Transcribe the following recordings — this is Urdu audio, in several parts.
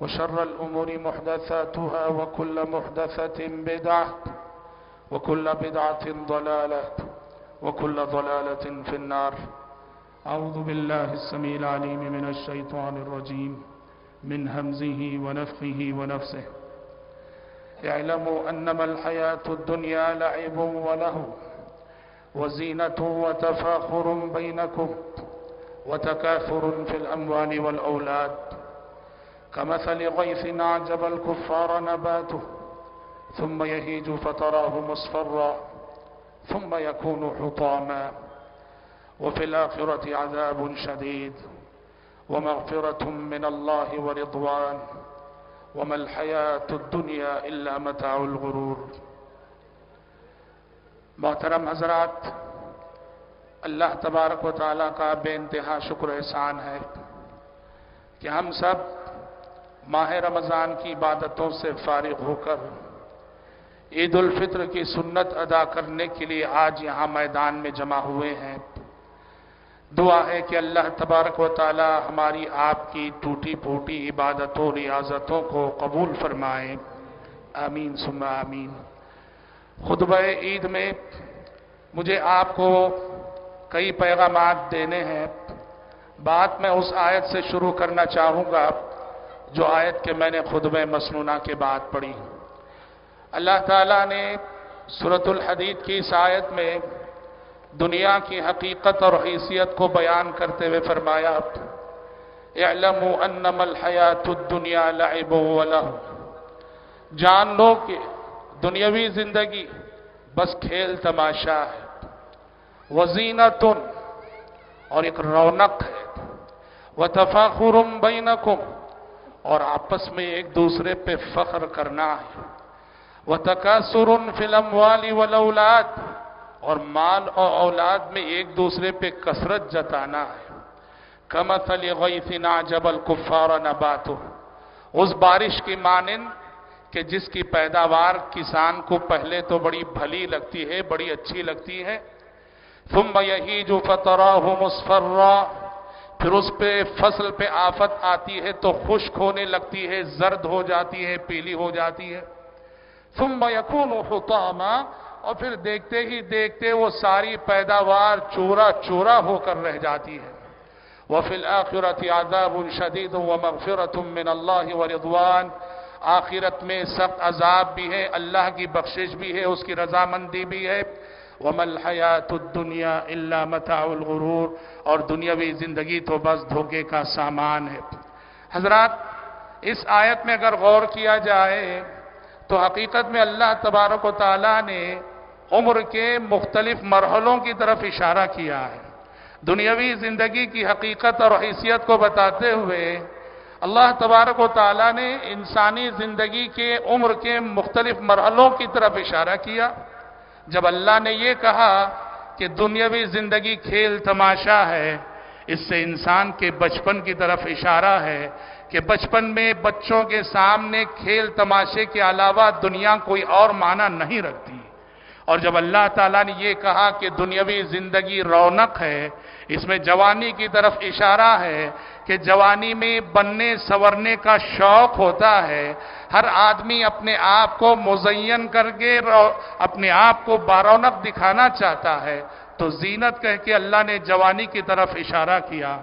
وشر الأمور محدثاتها وكل محدثة بدعة وكل بدعة ضلالة وكل ضلالة في النار. أعوذ بالله السميع العليم من الشيطان الرجيم من همزه ونفخه ونفسه. اعلموا أنما الحياة الدنيا لعب وله وزينة وتفاخر بينكم وتكاثر في الأموال والأولاد. كمثل غيث أعجب الكفار نباته ثم يهيج فتراه مصفرا ثم يكون حطاما. وفي الآخرة عذاب شديد ومغفرة من الله ورضوان. وما الحياة الدنيا إلا متاع الغرور. محترم حضرات اللہ تبارک و تعالیٰ کا بے انتہا شکر احسان ہے کہ ہم سب ماہ رمضان کی عبادتوں سے فارغ ہو کر عید الفطر کی سنت ادا کرنے کے لیے آج یہاں میدان میں جمع ہوئے ہیں۔ دعا ہے کہ اللہ تبارک و تعالی ہماری آپ کی ٹوٹی پھوٹی عبادتوں، ریاضتوں کو قبول فرمائیں آمین، ثم آمین۔ خطبہ عید میں مجھے آپ کو کئی پیغامات دینے ہیں۔ بات میں اس آیت سے شروع کرنا چاہوں گا۔ جو آیت کے میں نے خطبہ مسنونہ کے بعد پڑھی۔ اللہ تعالیٰ نے صورت الحدید کی اس آیت میں دنیا کی حقیقت اور حیثیت کو بیان کرتے ہوئے فرمایا، اعلموا انما الحیات الدنیا لعب ولہ جان لو کہ دنیاوی زندگی بس کھیل تماشا ہے وزینت اور ایک رونق ہے۔ وتفاخر بینکم اور آپس میں ایک دوسرے پہ فخر کرنا ہے۔ وتکاثر فی الاموال والاولاد اور مال اور اولاد میں ایک دوسرے پہ کثرت جتانا ہے۔ کمثل غیث عجب الکفار نباتہ اس بارش کی مانند کہ جس کی پیداوار کسان کو پہلے تو بڑی بھلی لگتی ہے، بڑی اچھی لگتی ہے۔ ثم یہیج فتراہ مصفرا پھر اس پہ فصل پہ آفت آتی ہے تو خشک ہونے لگتی ہے، زرد ہو جاتی ہے، پیلی ہو جاتی ہے۔ ثم یکون حطاما، اور پھر دیکھتے ہی دیکھتے وہ ساری پیداوار چورا چورا ہو کر رہ جاتی ہے۔ وَفِي الْآخِرَةِ عَذَابٌ شَدِيدٌ وَمَغْفِرَةٌ مِّنَ اللَّهِ وَرِضْوَانٌ۔ آخرت میں سخت عذاب بھی ہے، اللہ کی بخشش بھی ہے، اس کی رضامندی بھی ہے۔ وَمَا الْحَيَاةُ الدُّنْيَا إِلَّا مَتَاعُ الْغُرُورِ اور دنیاوی زندگی تو بس دھوکے کا سامان ہے۔ حضرات، اس آیت میں اگر غور کیا جائے، تو حقیقت میں اللہ تبارک و تعالیٰ نے عمر کے مختلف مرحلوں کی طرف اشارہ کیا ہے۔ دنیاوی زندگی کی حقیقت اور حیثیت کو بتاتے ہوئے اللہ تبارک و تعالیٰ نے انسانی زندگی کے عمر کے مختلف مرحلوں کی طرف اشارہ کیا۔ جب اللہ نے یہ کہا کہ دنیاوی زندگی کھیل تماشا ہے، اس سے انسان کے بچپن کی طرف اشارہ ہے کہ بچپن میں بچوں کے سامنے کھیل تماشے کے علاوہ دنیا کوئی اور معنی نہیں رکھتی۔ اور جب اللہ تعالیٰ نے یہ کہا کہ دنیاوی زندگی رونق ہے، اس میں جوانی کی طرف اشارہ ہے کہ جوانی میں بننے سورنے کا شوق ہوتا ہے۔ ہر آدمی اپنے آپ کو مزین کر کے اپنے آپ کو بارونق دکھانا چاہتا ہے۔ تو زینت کہہ کے اللہ نے جوانی کی طرف اشارہ کیا۔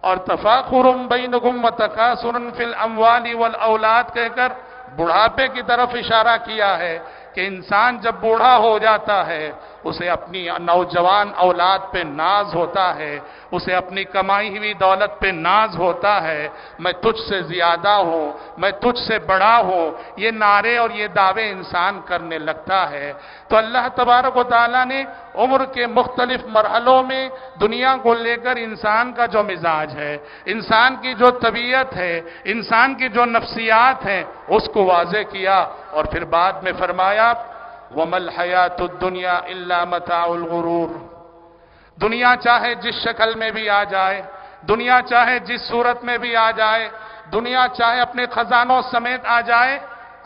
اور تفاخرم بینکم وتکاسرن فی الاموال والاولاد کہہ کر بڑھاپے کی طرف اشارہ کیا ہے۔ کہ انسان جب بوڑھا ہو جاتا ہے اسے اپنی نوجوان اولاد پہ ناز ہوتا ہے، اسے اپنی کمائی ہوئی دولت پہ ناز ہوتا ہے۔ میں تجھ سے زیادہ ہوں، میں تجھ سے بڑا ہوں۔ یہ نعرے اور یہ دعوے انسان کرنے لگتا ہے۔ تو اللہ تبارک و تعالیٰ نے عمر کے مختلف مرحلوں میں دنیا کو لے کر انسان کا جو مزاج ہے، انسان کی جو طبیعت ہے، انسان کی جو نفسیات ہیں، اس کو واضح کیا اور پھر بعد میں فرمایا وَمَلْ حَيَاتُ الدُّنْيَا إِلَّا مَتَاعُ الْغُرُورِ۔ دنیا چاہے جس شکل میں بھی آ جائے، دنیا چاہے جس صورت میں بھی آ جائے، دنیا چاہے اپنے خزانوں سمیت آ جائے،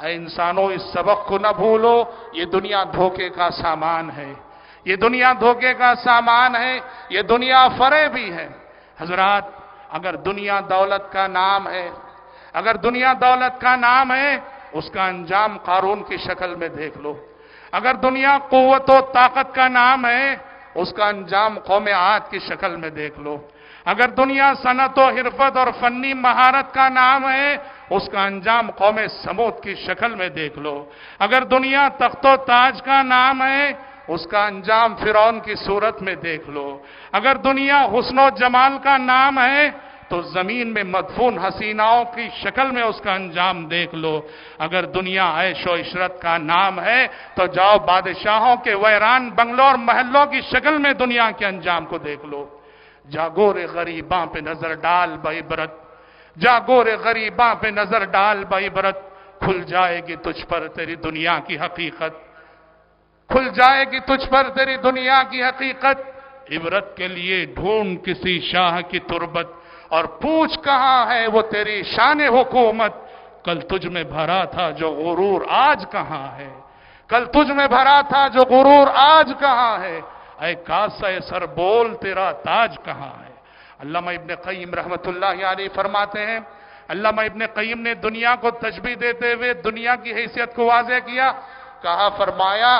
اے انسانوں، اس سبق کو نہ بھولو، یہ دنیا دھوکے کا سامان ہے۔ یہ دنیا دھوکے کا سامان ہے، یہ دنیا فرے بھی ہے۔ حضرات، اگر دنیا دولت کا نام ہے، اگر دنیا دولت کا نام ہے، اس کا انجام قارون کی شکل میں دیکھ لو۔ اگر دنیا قوت و طاقت کا نام ہے، اس کا انجام قوم عاد کی شکل میں دیکھ لو۔ اگر دنیا صنعت و حرفت اور فنی مہارت کا نام ہے، اس کا انجام قوم سموت کی شکل میں دیکھ لو۔ اگر دنیا تخت و تاج کا نام ہے، اس کا انجام فرعون کی صورت میں دیکھ لو۔ اگر دنیا حسن و جمال کا نام ہے تو زمین میں مدفون حسیناؤں کی شکل میں اس کا انجام دیکھ لو۔ اگر دنیا عیش و عشرت کا نام ہے، تو جاؤ بادشاہوں کے ویران بنگلوں اور محلوں کی شکل میں دنیا کے انجام کو دیکھ لو۔ جاگور غریباں پہ نظر ڈال بعبرت جاگور غریباں پہ نظر ڈال بعبرت کھل جائے گی تجھ پر تیری دنیا کی حقیقت۔ کھل جائے گی تجھ پر تیری دنیا کی حقیقت۔ عبرت کے لیے ڈھونڈ کسی شاہ کی تربت۔ اور پوچھ کہاں ہے وہ تیری شان حکومت؟ کل تجھ میں بھرا تھا جو غرور آج کہاں ہے؟ کل تجھ میں بھرا تھا جو غرور آج کہاں ہے؟ اے کاسا سر بول تیرا تاج کہاں ہے؟ علامہ ابن قیم رحمت اللہ علیہ فرماتے ہیں، علامہ ابن قیم نے دنیا کو تشبیح دیتے ہوئے دنیا کی حیثیت کو واضح کیا، کہا، فرمایا،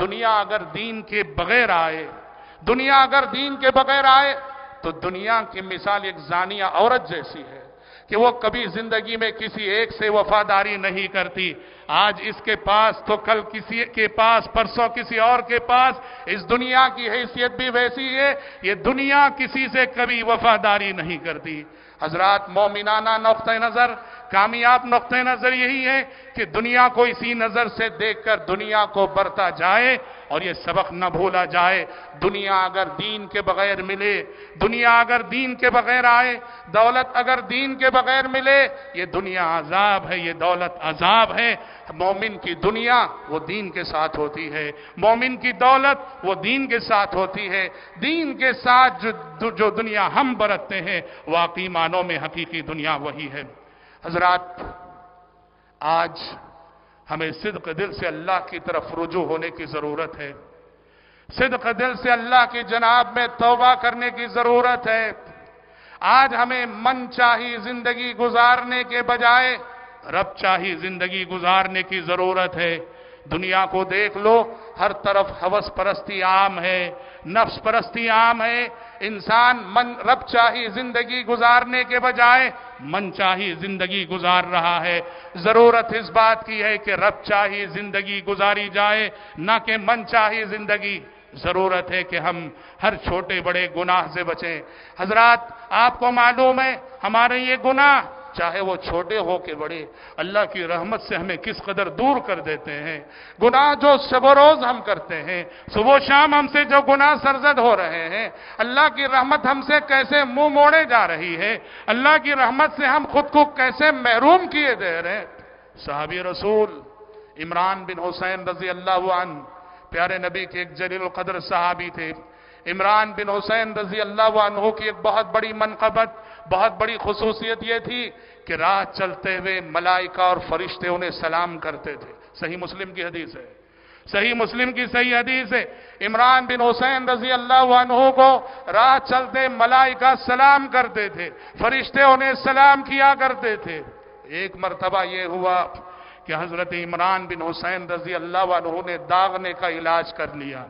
دنیا اگر دین کے بغیر آئے، دنیا اگر دین کے بغیر آئے تو دنیا کی مثال ایک زانیہ عورت جیسی ہے کہ وہ کبھی زندگی میں کسی ایک سے وفاداری نہیں کرتی۔ آج اس کے پاس تو کل کسی کے پاس، پرسوں کسی اور کے پاس، اس دنیا کی حیثیت بھی ویسی ہے، یہ دنیا کسی سے کبھی وفاداری نہیں کرتی۔ حضرات مومنانہ نقطۂ نظر کامیاب نقطۂ نظر یہی ہے کہ دنیا کو اسی نظر سے دیکھ کر دنیا کو برتا جائے اور یہ سبق نہ بھولا جائے۔ دنیا اگر دین کے بغیر ملے، دنیا اگر دین کے بغیر آئے، دولت اگر دین کے بغیر ملے، یہ دنیا عذاب ہے، یہ دولت عذاب ہے۔ مومن کی دنیا وہ دین کے ساتھ ہوتی ہے۔ مومن کی دولت وہ دین کے ساتھ ہوتی ہے۔ دین کے ساتھ جو جو دنیا ہم برتتے ہیں، واقعی معنوں میں حقیقی دنیا وہی ہے۔ حضرات، آج ہمیں صدق دل سے اللہ کی طرف رجوع ہونے کی ضرورت ہے۔ صدق دل سے اللہ کی جناب میں توبہ کرنے کی ضرورت ہے۔ آج ہمیں من چاہی زندگی گزارنے کے بجائے رب چاہی زندگی گزارنے کی ضرورت ہے۔ دنیا کو دیکھ لو، ہر طرف حوث پرستی عام ہے، نفس پرستی عام ہے۔ انسان من رب چاہی زندگی گزارنے کے بجائے من چاہی زندگی گزار رہا ہے۔ ضرورت اس بات کی ہے کہ رب چاہی زندگی گزاری جائے، نہ کہ من چاہی زندگی۔ ضرورت ہے کہ ہم ہر چھوٹے بڑے گناہ سے بچیں۔ حضرات، آپ کو معلوم ہے ہمارے یہ گناہ چاہے وہ چھوٹے ہو کے بڑے، اللہ کی رحمت سے ہمیں کس قدر دور کر دیتے ہیں۔ گناہ جو شب و روز ہم کرتے ہیں، صبح و شام ہم سے جو گناہ سرزد ہو رہے ہیں، اللہ کی رحمت ہم سے کیسے منہ موڑے جا رہی ہے؟ اللہ کی رحمت سے ہم خود کو کیسے محروم کیے دے رہے ہیں؟ صحابی رسول عمران بن حسین رضی اللہ عنہ، پیارے نبی کے ایک جلیل القدر صحابی تھے۔ عمران بن حسین رضی اللہ عنہ کی ایک بہت بڑی منقبت بہت بڑی خصوصیت یہ تھی کہ رات چلتے ہوئے ملائکہ اور فرشتے انہیں سلام کرتے تھے۔ صحیح مسلم کی حدیث ہے۔ صحیح مسلم کی صحیح حدیث ہے۔ عمران بن حسین رضی اللہ عنہ کو رات چلتے ملائکہ سلام کرتے تھے۔ فرشتے انہیں سلام کیا کرتے تھے۔ ایک مرتبہ یہ ہوا کہ حضرت عمران بن حسین رضی اللہ عنہ نے داغنے کا علاج کر لیا۔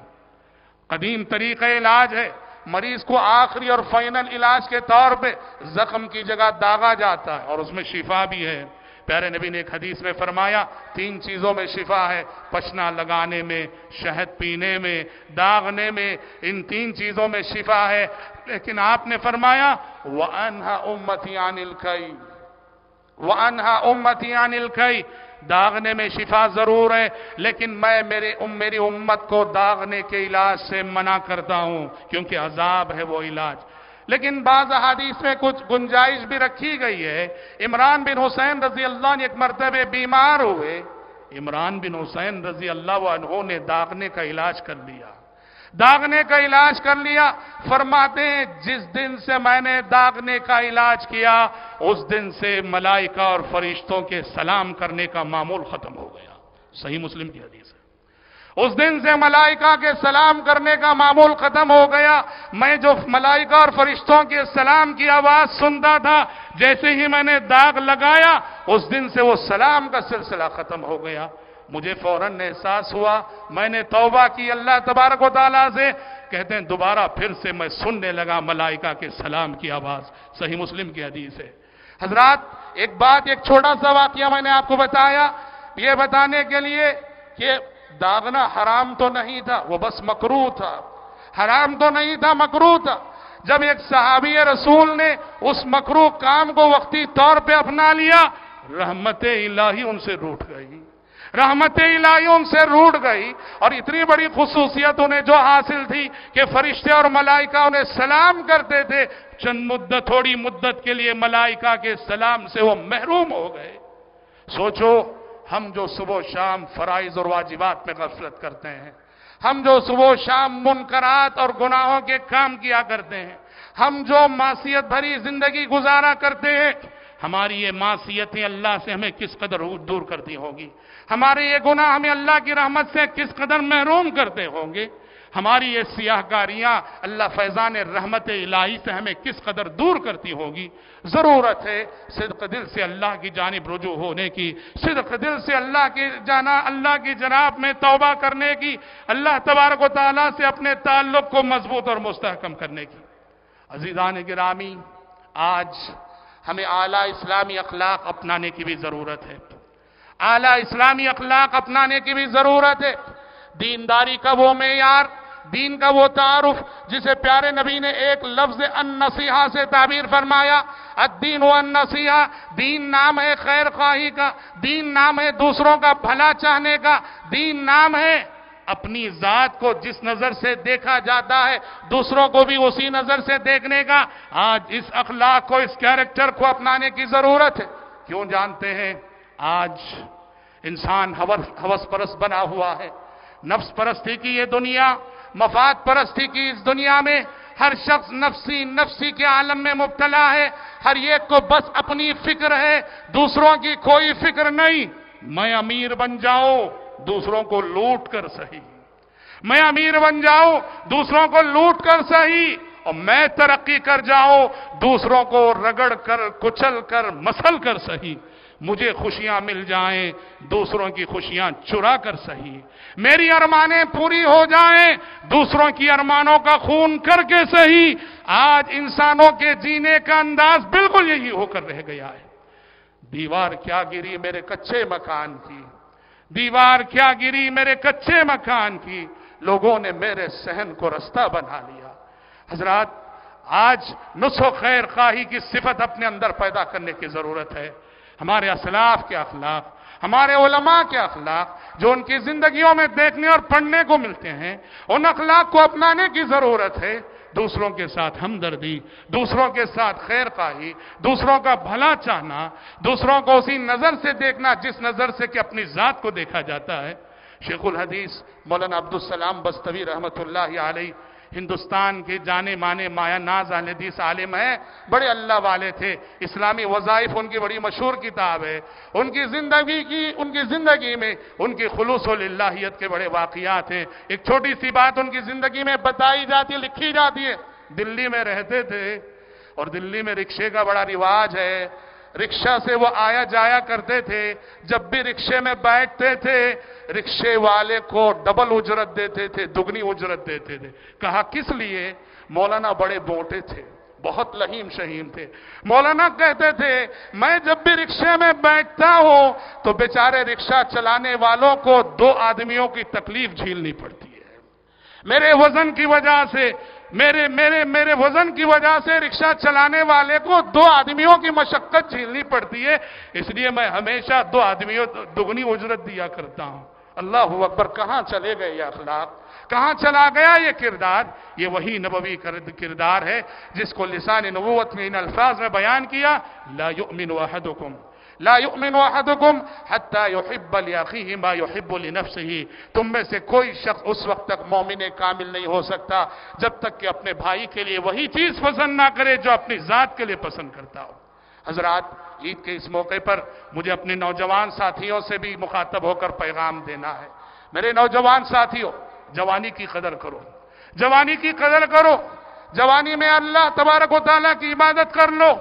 قدیم طریقہ علاج ہے۔ مریض کو آخری اور فائنل علاج کے طور پہ زخم کی جگہ داغا جاتا ہے اور اس میں شفا بھی ہے۔ پیارے نبی نے ایک حدیث میں فرمایا، تین چیزوں میں شفا ہے پچنا لگانے میں، شہد پینے میں، داغنے میں، ان تین چیزوں میں شفا ہے۔ لیکن آپ نے فرمایا، وَأَنْهَا أُمَّتِ عَنِ الْكَيْ وَأَنْهَا أُمَّتِ عَنِ الْكَيْ داغنے میں شفا ضرور ہے، لیکن میں میرے میری امت کو داغنے کے علاج سے منع کرتا ہوں، کیونکہ عذاب ہے وہ علاج۔ لیکن بعض احادیث میں کچھ گنجائش بھی رکھی گئی ہے۔ عمران بن حسین رضی اللہ عنہ ایک مرتبہ بیمار ہوئے۔ عمران بن حسین رضی اللہ عنہ نے داغنے کا علاج کر لیا داغنے کا علاج کر لیا۔ فرماتے ہیں، جس دن سے میں نے داغنے کا علاج کیا، اس دن سے ملائکہ اور فرشتوں کے سلام کرنے کا معمول ختم ہو گیا۔ صحیح مسلم کی حدیث ہے۔ اس دن سے ملائکہ کے سلام کرنے کا معمول ختم ہو گیا۔ میں جو ملائکہ اور فرشتوں کے سلام کی آواز سنتا تھا، جیسے ہی میں نے داغ لگایا، اس دن سے وہ سلام کا سلسلہ ختم ہو گیا۔ مجھے فوراً احساس ہوا، میں نے توبہ کی اللہ تبارک و تعالیٰ سے۔ کہتے ہیں، دوبارہ پھر سے میں سننے لگا ملائکہ کے سلام کی آواز۔ صحیح مسلم کی حدیث ہے۔ حضرات، ایک بات، ایک چھوٹا سا واقعہ میں نے آپ کو بتایا۔ یہ بتانے کے لیے کہ داغنا حرام تو نہیں تھا، وہ بس مکرو تھا۔ حرام تو نہیں تھا مکرو تھا۔ جب ایک صحابی رسول نے اس مکرو کام کو وقتی طور پہ اپنا لیا، رحمت الہی ان سے روٹ گئی۔ رحمت الہی ان سے روٹ گئی اور اتنی بڑی خصوصیت انہیں جو حاصل تھی کہ فرشتے اور ملائکہ انہیں سلام کرتے تھے، چند مدت، تھوڑی مدت کے لیے ملائکہ کے سلام سے وہ محروم ہو گئے۔ سوچو، ہم جو صبح شام فرائض اور واجبات میں غفلت کرتے ہیں، ہم جو صبح شام منکرات اور گناہوں کے کام کیا کرتے ہیں، ہم جو معصیت بھری زندگی گزارا کرتے ہیں ہماری یہ معصیتیں اللہ سے ہمیں کس قدر دور کرتی ہوگی؟ ہمارے یہ گناہ ہمیں اللہ کی رحمت سے کس قدر محروم کرتے ہوں گے؟ ہماری یہ سیاہ کاریاں اللہ فیضان رحمت الہی سے ہمیں کس قدر دور کرتی ہوگی؟ ضرورت ہے صدق دل سے اللہ کی جانب رجوع ہونے کی، صدق دل سے اللہ کی جانا، اللہ کی جناب میں توبہ کرنے کی، اللہ تبارک و تعالیٰ سے اپنے تعلق کو مضبوط اور مستحکم کرنے کی۔ عزیزان گرامی، آج ہمیں اعلیٰ اسلامی اخلاق اپنانے کی بھی ضرورت ہے۔ اعلیٰ اسلامی اخلاق اپنانے کی بھی ضرورت ہے۔ دینداری کا وہ معیار، دین کا وہ تعارف جسے پیارے نبی نے ایک لفظ ان نصیحہ سے تعبیر فرمایا۔ الدین و ان نصیحہ دین نام ہے خیر خواہی کا، دین نام ہے دوسروں کا بھلا چاہنے کا، دین نام ہے اپنی ذات کو جس نظر سے دیکھا جاتا ہے، دوسروں کو بھی اسی نظر سے دیکھنے کا۔ آج اس اخلاق کو، اس کیریکٹر کو اپنانے کی ضرورت ہے۔ کیوں جانتے ہیں؟ آج انسان حوث پرست بنا ہوا ہے۔ نفس پرستی کی یہ دنیا، مفاد پرستی کی اس دنیا میں ہر شخص نفسی نفسی کے عالم میں مبتلا ہے۔ ہر ایک کو بس اپنی فکر ہے، دوسروں کی کوئی فکر نہیں۔ میں امیر بن جاؤں دوسروں کو لوٹ کر سہی۔ میں امیر بن جاؤں، دوسروں کو لوٹ کر سہی۔ اور میں ترقی کر جاؤں، دوسروں کو رگڑ کر، کچل کر، مسل کر سہی۔ مجھے خوشیاں مل جائیں، دوسروں کی خوشیاں چرا کر سہی۔ میری ارمانیں پوری ہو جائیں، دوسروں کی ارمانوں کا خون کر کے سہی۔ آج انسانوں کے جینے کا انداز بالکل یہی ہو کر رہ گیا ہے۔ دیوار کیا گری، میرے کچھے مکان کی۔ دیوار کیا گری، میرے کچھے مکان کی۔ لوگوں نے میرے سہن کو رستہ بنا لیا۔ حضرات، آج نسخ خیر خواہی کی صفت اپنے اندر پیدا کرنے کی ضرورت ہے۔ ہمارے اسلاف کے اخلاق، ہمارے علماء کے اخلاق جو ان کی زندگیوں میں دیکھنے اور پڑھنے کو ملتے ہیں، ان اخلاق کو اپنانے کی ضرورت ہے۔ دوسروں کے ساتھ ہمدردی، دوسروں کے ساتھ خیر خواہی، دوسروں کا بھلا چاہنا، دوسروں کو اسی نظر سے دیکھنا جس نظر سے کہ اپنی ذات کو دیکھا جاتا ہے۔ شیخ الحدیث مولانا عبدالسلام بستوی رحمت اللہ علیہ ہندوستان کے جانے مانے مایا ناز حدیث عالم ہیں، بڑے اللہ والے تھے۔ اسلامی وظائف ان کی بڑی مشہور کتاب ہے۔ ان کی زندگی کی، ان کی زندگی میں ان کی خلوص اللہیت کے بڑے واقعات ہیں۔ ایک چھوٹی سی بات ان کی زندگی میں بتائی جاتی ہے لکھی جاتی ہے۔ دلی میں رہتے تھے اور دلی میں رکشے کا بڑا رواج ہے۔ رکشہ سے وہ آیا جایا کرتے تھے۔ جب بھی رکشے میں بیٹھتے تھے رکشے والے کو ڈبل اجرت دیتے تھے، دگنی اجرت دیتے تھے۔ کہا، کس لیے؟ مولانا بڑے بوٹے تھے، بہت لہیم شہیم تھے۔ مولانا کہتے تھے، میں جب بھی رکشے میں بیٹھتا ہوں تو بیچارے رکشہ چلانے والوں کو دو آدمیوں کی تکلیف جھیلنی پڑتی ہے۔ میرے وزن کی وجہ سے، میرے میرے میرے وزن کی وجہ سے رکشہ چلانے والے کو دو آدمیوں کی مشقت جھیلنی پڑتی ہے۔ اس لیے میں ہمیشہ دو آدمیوں، دگنی اجرت دیا کرتا ہوں۔ اللہ اکبر، کہاں چلے گئے یہ اخلاق کہاں چلا گیا یہ کردار؟ یہ وہی نبوی کردار ہے جس کو لسان نبوت میں ان الفاظ میں بیان کیا، لا يؤمن احدكم لا يؤمن احدكم حتى يحب لاخيه ما يحب لنفسه تم میں سے کوئی شخص اس وقت تک مومن کامل نہیں ہو سکتا جب تک کہ اپنے بھائی کے لیے وہی چیز پسند نہ کرے جو اپنی ذات کے لیے پسند کرتا ہو۔ حضرات، عید کے اس موقع پر مجھے اپنے نوجوان ساتھیوں سے بھی مخاطب ہو کر پیغام دینا ہے۔ میرے نوجوان ساتھیوں، جوانی کی قدر کرو۔ جوانی کی قدر کرو۔ جوانی میں اللہ تبارک و تعالیٰ کی عبادت کر لو۔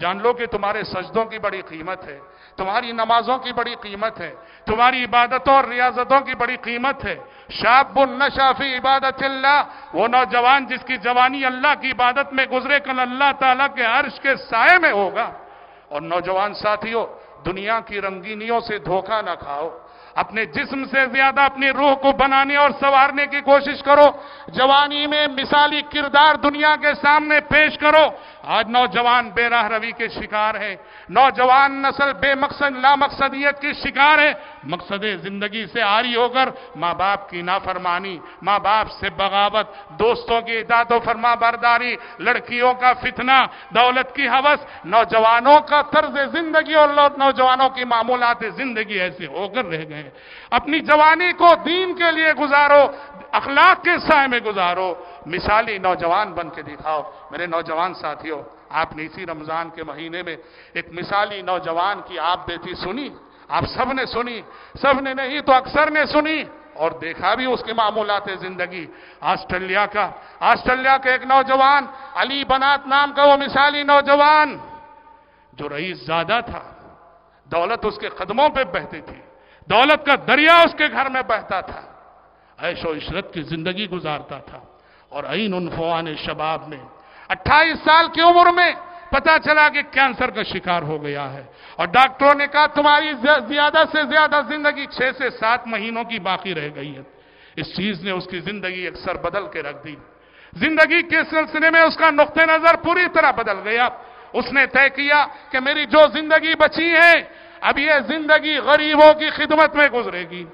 جان لو کہ تمہارے سجدوں کی بڑی قیمت ہے۔ تمہاری نمازوں کی بڑی قیمت ہے۔ تمہاری عبادتوں اور ریاضتوں کی بڑی قیمت ہے۔ شاب النشافی عبادت اللہ۔ وہ نوجوان جس کی جوانی اللہ کی عبادت میں گزرے، کل اللہ تعالیٰ کے عرش کے سائے میں ہوگا۔ اور نوجوان ساتھیوں، دنیا کی رنگینیوں سے دھوکہ نہ کھاؤ۔ اپنے جسم سے زیادہ اپنی روح کو بنانے اور سوارنے کی کوشش کرو۔ جوانی میں مثالی کردار دنیا کے سامنے پیش کرو۔ آج نوجوان بے راہ روی کے شکار ہے نوجوان نسل بے مقصد، لا مقصدیت کی شکار ہے مقصد زندگی سے آری ہو کر ماں باپ کی نافرمانی، ماں باپ سے بغاوت، دوستوں کی اطاعت و فرما برداری، لڑکیوں کا فتنہ، دولت کی حوث، نوجوانوں کا طرز زندگی اور نوجوانوں کی معمولات زندگی ایسے ہو کر رہ گئے اپنی جوانی کو دین کے لیے گزارو اخلاق کے سائے میں گزارو، مثالی نوجوان بن کے دکھاؤ، میرے نوجوان ساتھیوں آپ نے اسی رمضان کے مہینے میں ایک مثالی نوجوان کی آپ دیتی سنی، آپ سب نے سنی، سب نے نہیں تو اکثر نے سنی، اور دیکھا بھی اس کے معمولات زندگی۔ آسٹریلیا کا آسٹریلیا کا ایک نوجوان، علی بنات نام کا وہ مثالی نوجوان، جو رئیس زیادہ تھا، دولت اس کے قدموں پہ بہتی تھی، دولت کا دریا اس کے گھر میں بہتا تھا۔ عیش و عشرت کی زندگی گزارتا تھا اور عین انفوان شباب میں اٹھائیس سال کی عمر میں پتا چلا کہ کینسر کا شکار ہو گیا ہے اور ڈاکٹروں نے کہا تمہاری زیادہ سے زیادہ زندگی چھ سے سات مہینوں کی باقی رہ گئی ہے اس چیز نے اس کی زندگی اکثر بدل کے رکھ دی زندگی کے سلسلے میں اس کا نقطہ نظر پوری طرح بدل گیا اس نے طے کیا کہ میری جو زندگی بچی ہے اب یہ زندگی غریبوں کی خدمت میں گزرے گی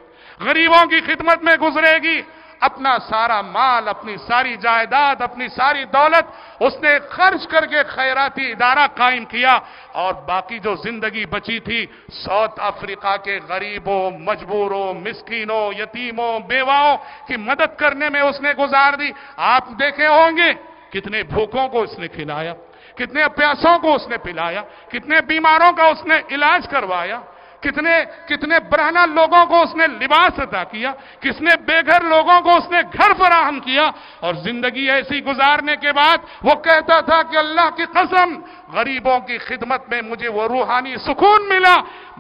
غریبوں کی خدمت میں گزرے گی۔ اپنا سارا مال، اپنی ساری جائیداد، اپنی ساری دولت اس نے خرچ کر کے خیراتی ادارہ قائم کیا۔ اور باقی جو زندگی بچی تھی، ساؤتھ افریقہ کے غریبوں، مجبوروں، مسکینوں، یتیموں، بیواؤں کی مدد کرنے میں اس نے گزار دی۔ آپ دیکھے ہوں گے کتنے بھوکوں کو اس نے کھلایا، کتنے پیاسوں کو اس نے پلایا، کتنے بیماروں کا اس نے علاج کروایا۔ کتنے کتنے برہنہ لوگوں کو اس نے لباس عطا کیا کس نے بے گھر لوگوں کو اس نے گھر فراہم کیا، اور زندگی ایسی گزارنے کے بعد وہ کہتا تھا کہ اللہ کی قسم، غریبوں کی خدمت میں مجھے وہ روحانی سکون ملا۔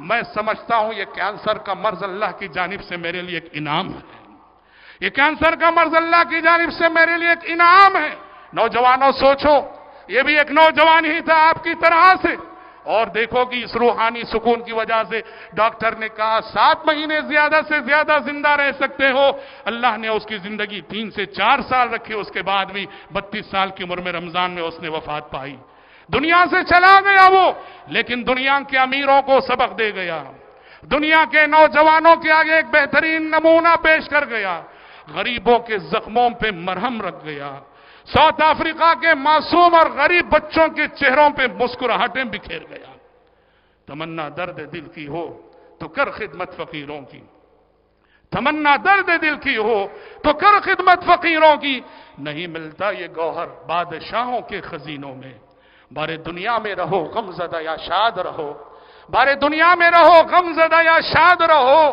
میں سمجھتا ہوں یہ کینسر کا مرض اللہ کی جانب سے میرے لیے ایک انعام ہے۔ یہ کینسر کا مرض اللہ کی جانب سے میرے لیے ایک انعام ہے۔ نوجوانوں، سوچو، یہ بھی ایک نوجوان ہی تھا آپ کی طرح سے۔ اور دیکھو کہ اس روحانی سکون کی وجہ سے ڈاکٹر نے کہا، سات مہینے زیادہ سے زیادہ زندہ رہ سکتے ہو۔ اللہ نے اس کی زندگی تین سے چار سال رکھی، اس کے بعد بھی بتیس سال کی عمر میں رمضان میں اس نے وفات پائی۔ دنیا سے چلا گیا وہ، لیکن دنیا کے امیروں کو سبق دے گیا۔ دنیا کے نوجوانوں کے آگے ایک بہترین نمونہ پیش کر گیا۔ غریبوں کے زخموں پہ مرہم رکھ گیا۔ ساؤتھ افریقہ کے معصوم اور غریب بچوں کے چہروں پہ مسکراہٹیں بکھیر گیا۔ تمنا درد دل کی ہو تو کر خدمت فقیروں کی۔ تمنا درد دل کی ہو تو کر خدمت فقیروں کی۔ نہیں ملتا یہ گوہر بادشاہوں کے خزینوں میں۔ بارے دنیا میں رہو غم زدہ یا شاد رہو۔ بارے دنیا میں رہو غم زدہ یا شاد رہو۔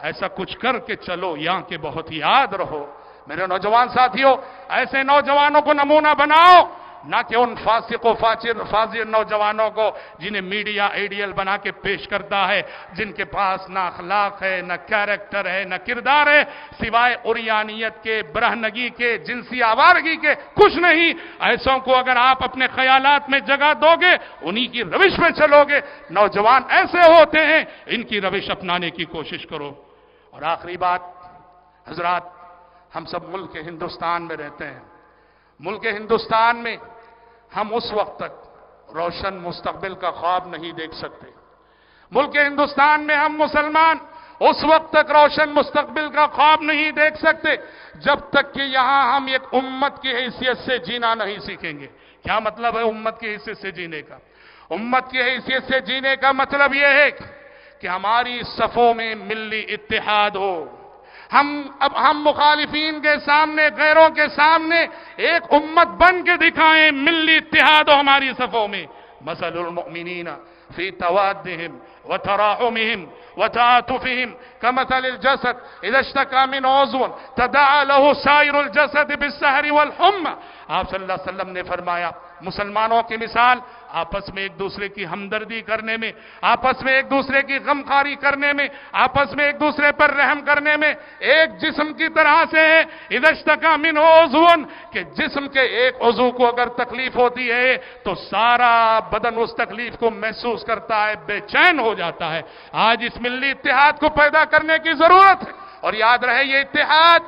ایسا کچھ کر کے چلو، یہاں کے بہت یاد رہو۔ میرے نوجوان ساتھیوں، ایسے نوجوانوں کو نمونہ بناؤ، نہ کہ ان فاسق و فاچر فاضر نوجوانوں کو جنہیں میڈیا، ایڈیل بنا کے پیش کرتا ہے، جن کے پاس نہ اخلاق ہے، نہ کیریکٹر ہے، نہ کردار ہے، سوائے اریانیت کے، برہنگی کے، جنسی آوارگی کے، کچھ نہیں۔ ایسوں کو اگر آپ اپنے خیالات میں جگہ دو گے، انہی کی روش میں چلو گے۔ نوجوان ایسے ہوتے ہیں، ان کی روش اپنانے کی کوشش کرو۔ اور آخری بات، حضرات ہم سب ملک ہندوستان میں رہتے ہیں۔ ملک ہندوستان میں ہم اس وقت تک روشن مستقبل کا خواب نہیں دیکھ سکتے۔ ملک ہندوستان میں ہم مسلمان اس وقت تک روشن مستقبل کا خواب نہیں دیکھ سکتے جب تک کہ یہاں ہم ایک امت کی حیثیت سے جینا نہیں سیکھیں گے۔ کیا مطلب ہے امت کی حیثیت سے جینے کا؟ امت کی حیثیت سے جینے کا مطلب یہ ہے کہ ہماری صفوں میں ملی اتحاد ہو۔ ہم اب ہم مخالفین کے سامنے، غیروں کے سامنے ایک امت بن کے دکھائیں ملی اتحاد ہو ہماری صفوں میں۔ مثل المؤمنین فی توادہم وتراحمهم وتعاطفهم كمثل الجسد اذا اشتكى من عضو تداعى له سائر الجسد بالسهر والحمى۔ آپ صلی اللہ علیہ وسلم نے فرمایا مسلمانوں کی مثال، آپس میں ایک دوسرے کی ہمدردی کرنے میں، آپس میں ایک دوسرے کی غمخاری کرنے میں، آپس میں ایک دوسرے پر رحم کرنے میں ایک جسم کی طرح سے ہے ادشتکا من عضون کہ جسم کے ایک عضو کو اگر تکلیف ہوتی ہے، تو سارا بدن اس تکلیف کو محسوس کرتا ہے، بے چین ہو جاتا ہے۔ آج اس ملی اتحاد کو پیدا کرنے کی ضرورت ہے۔ اور یاد رہے، یہ اتحاد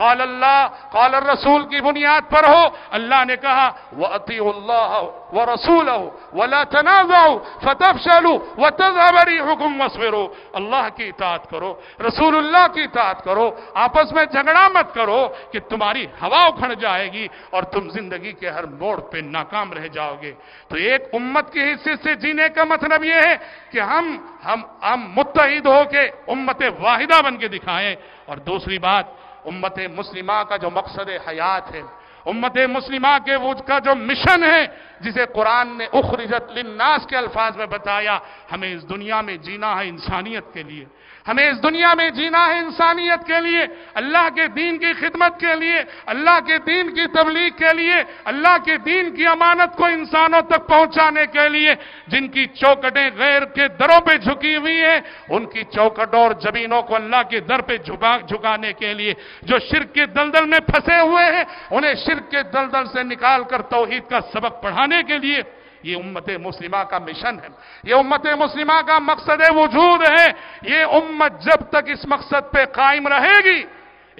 قال اللہ، قال الرسول کی بنیاد پر ہو۔ اللہ نے کہا، وَأَطِيعُ اللَّهَ وَرَسُولَهُ وَلَا تَنَازَعُوا فَتَفْشَلُوا وَتَذْهَبَ رِيحُكُمْ وَاصْبِرُوا۔ اللہ کی اطاعت کرو، رسول اللہ کی اطاعت کرو، آپس میں جھگڑا مت کرو کہ تمہاری ہوا اکھڑ جائے گی اور تم زندگی کے ہر موڑ پہ ناکام رہ جاؤ گے۔ تو ایک امت کی حصے سے جینے کا مطلب یہ ہے کہ ہم ہم ہم متحد ہو کے امت واحدہ بن کے دکھائیں۔ اور دوسری بات امت مسلمہ کا جو مقصد حیات ہے، امت مسلمہ کے کا جو مشن ہے، جسے قرآن نے اخرجت للناس کے الفاظ میں بتایا، ہمیں اس دنیا میں جینا ہے انسانیت کے لیے۔ ہمیں اس دنیا میں جینا ہے انسانیت کے لیے، اللہ کے دین کی خدمت کے لیے، اللہ کے دین کی تبلیغ کے لیے، اللہ کے دین کی امانت کو انسانوں تک پہنچانے کے لیے۔ جن کی چوکٹیں غیر کے دروں پہ جھکی ہوئی ہیں، ان کی چوکٹوں اور زمینوں کو اللہ کے در پہ جھکانے کے لیے۔ جو شرک کے دلدل میں پھنسے ہوئے ہیں، انہیں شرک کے دلدل سے نکال کر توحید کا سبق پڑھانے کے لیے یہ امت مسلمہ کا مشن ہے۔ یہ امت مسلمہ کا مقصد وجود ہے۔ یہ امت جب تک اس مقصد پہ قائم رہے گی،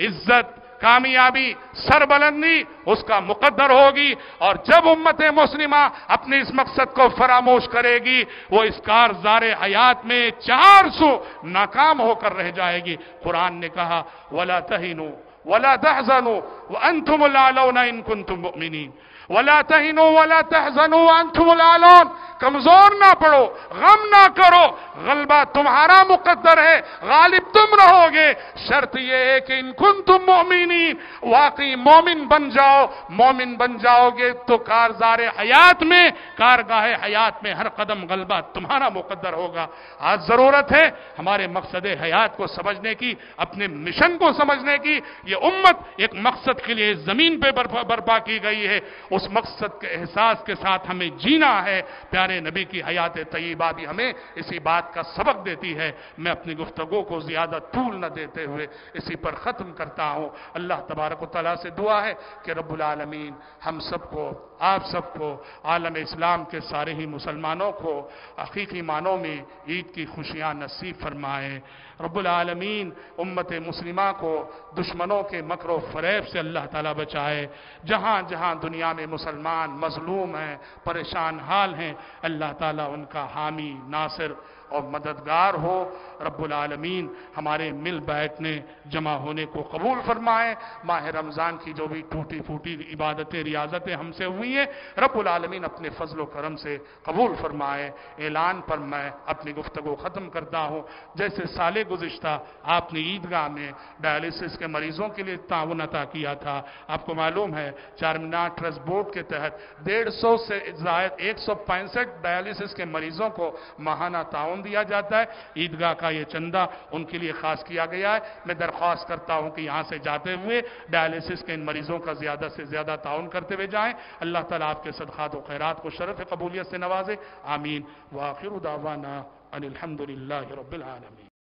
عزت، کامیابی، سربلندی اس کا مقدر ہوگی۔ اور جب امت مسلمہ اپنے اس مقصد کو فراموش کرے گی، وہ اس کارزار حیات میں چار سو ناکام ہو کر رہ جائے گی۔ قرآن نے کہا، ولا تہینو ولا تحزنوا وانتم الاعلون ان كنتم مؤمنين۔ ولا تهنوا ولا تحزنوا وانتم الاعلون کمزور نہ پڑو، غم نہ کرو۔ غلبہ تمہارا مقدر ہے، غالب تم رہو گے شرط یہ ہے کہ ان کن تم مومنین واقعی مومن بن جاؤ۔ مومن بن جاؤ گے تو کارزار حیات میں، کارگاہ حیات میں ہر قدم غلبہ تمہارا مقدر ہوگا۔ آج ضرورت ہے ہمارے مقصد حیات کو سمجھنے کی، اپنے مشن کو سمجھنے کی۔ یہ امت ایک مقصد کے لیے زمین پہ برپا کی گئی ہے۔ اس مقصد کے احساس کے ساتھ ہمیں جینا ہے۔ پیارے نبی کی حیات طیبہ بھی ہمیں اسی بات کا سبق دیتی ہے۔ میں اپنی گفتگو کو زیادہ طول نہ دیتے ہوئے اسی پر ختم کرتا ہوں۔ اللہ تبارک و تعالیٰ سے دعا ہے کہ رب العالمین ہم سب کو، آپ سب کو، عالم اسلام کے سارے ہی مسلمانوں کو حقیقی معنوں میں عید کی خوشیاں نصیب فرمائیں رب العالمین، امت مسلمہ کو دشمنوں کے مکر و فریب سے اللہ تعالیٰ بچائے۔ جہاں جہاں دنیا میں مسلمان مظلوم ہیں، پریشان حال ہیں، اللہ تعالیٰ ان کا حامی، ناصر اور مددگار ہو۔ رب العالمین ہمارے مل بیٹھنے جمع ہونے کو قبول فرمائے۔ ماہ رمضان کی جو بھی ٹوٹی پھوٹی عبادتیں، ریاضتیں ہم سے ہوئی ہیں، رب العالمین اپنے فضل و کرم سے قبول فرمائے۔ اعلان پر میں اپنی گفتگو ختم کرتا ہوں۔ جیسے سال گزشتہ آپ نے عیدگاہ میں ڈائلسس کے مریضوں کے لیے تعاون عطا کیا تھا۔ آپ کو معلوم ہے چارمینار ٹرسٹ بورڈ کے تحت ڈیڑھ سو سے زائد ایک سو پینسٹھ ڈائلسس کے مریضوں کو ماہانہ تعاون دیا جاتا ہے۔ عیدگاہ کا یہ چندہ ان کے لیے خاص کیا گیا ہے۔ میں درخواست کرتا ہوں کہ یہاں سے جاتے ہوئے ڈائلسس کے ان مریضوں کا زیادہ سے زیادہ تعاون کرتے ہوئے جائیں۔ اللہ تعالیٰ آپ کے صدقات و خیرات کو شرف قبولیت سے نوازے۔ آمین۔ واخر دعوانا ان الحمد للہ رب العالمین۔